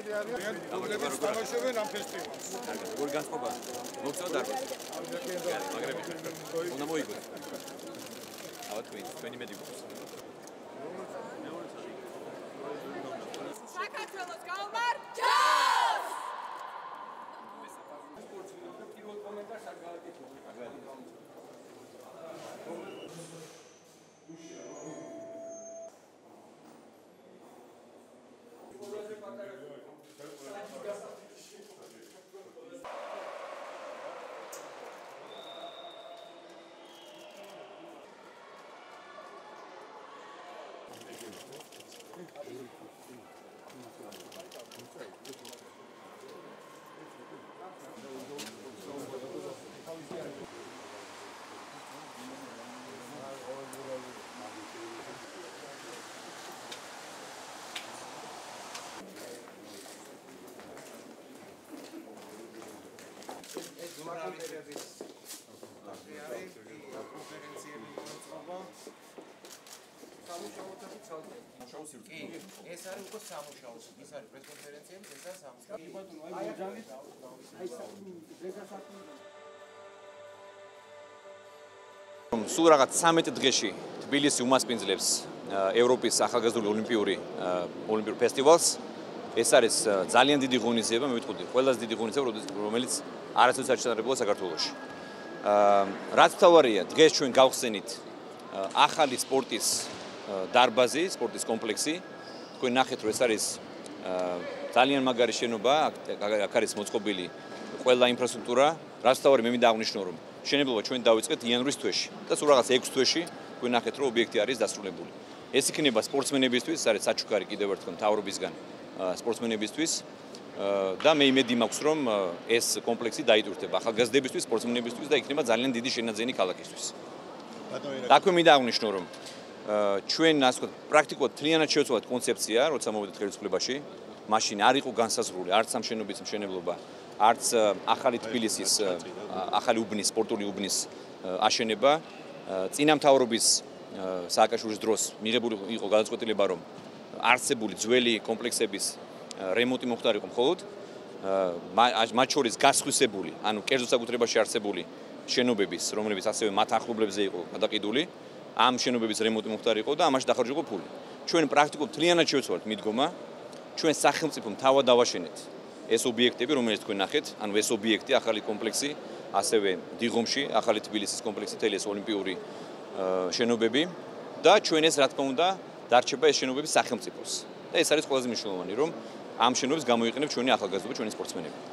ესეთი არიან, რომლებიც თამაშობენ ამ ფესტივალს. როგორ განწყობა? მოგწევთ დარბაზი. მაგრები. უნდა მოიგოთ. ავა თქვენ, თქვენი მედი გვაქვს. მაკანტერების არის კონფერენციები მოწყობა სამუშაოთები ცალკე შოუს კი ეს არის უკვე სამუშაო ის არის პრესკონფერენციები ეს არის სამუშაო კი ბატონო აი მოჯალით აი დღესასწაული სულ რაღაც 13 დღეში თბილისი უმასპინძლებს ევროპის ახალგაზრდული ოლიმპიური ოლიმპიურ ფესტივალს. ეს არის ძალიან დიდი ღონისძიება, მე ვიტყოდი, ყველაზე დიდი ღონისძიება, რომელიც არასოდეს არ ჩატარებულა საქართველოში. აა რაც თავარია, დღეს ჩვენ გავხსენით ახალი სპორტის დარბაზი, სპორტის კომპლექსი. თქვენ ნახეთ, რომ ეს არის ძალიან მაგარი შენობა, აქ არის მოწყობილი ყველა ინფრასტრუქტურა. რაც თავარი მე მინდა აღნიშნო, რომ შენებლობა ჩვენ დავიწყეთ იანვრის თვეში და სულ რაღაც 6 თვეში თქვენ ნახეთ, რომ ობიექტი არის დასრულებული. ეს იქნება სპორტსმენებისთვის, არის საჩუქარი კიდევ ერთხელ მთავრობისგან სპორტსმენებისთვის. და მე იმედი მაქვს რომ ეს კომპლექსი დაიტვირთება ახალგაზრდებისთვის, სპორტსმენებისთვის და იქნება ძალიან დიდი შენაძენი ქალაქისთვის. ბატონო, მინდა აღნიშნო რომ ჩვენ ასე ვთქვათ, პრაქტიკულად თლიანად შევცვალეთ კონცეფცია, როცა მოვიდეთ ხელისუფლებაში, მაშინ არ იყო განსაზღვრული არც ამ შენობის მშენებლობა, არც ახალი თბილისის ახალი უბნის, სპორტული უბნის აშენება. წინამთავრობის სააკაშვილის დროს მიღებული იყო გადაწყვეტილება რომ არსებული ძველი კომპლექსების რემონტი მოხდარიყო მხოლოდ. მათ შორის გასხვისებული, ანუ კერძო საკუთრებაში არსებული შენობების, რომლებიც ასევე მათ ახლობლებზე იყო გადაყიდული, ამ შენობების რემონტი მოხდარიყო და ამაში დახარჯულიყო ფული. ჩვენ პრაქტიკულად თლიანად შევცვალეთ მიდგომა, ჩვენ სახელმწიფო თავად დავაშენეთ ეს ობიექტები, რომელიც თქვენ ნახეთ, ანუ ეს ობიექტი, ახალი კომპლექსი, ასევე დიღომში, ახალი თბილისის კომპლექსი, თელი ეს ოლიმპიური შენობები და ჩვენ ეს რა თქმა უნდა დარჩება ეს შენობები სახელმწიფოს. და ეს არის ყველაზე მნიშვნელოვანი, რომ ამ შენობებს გამოიყენებს ჩვენი ახალგაზრდობა, ჩვენი სპორტსმენები.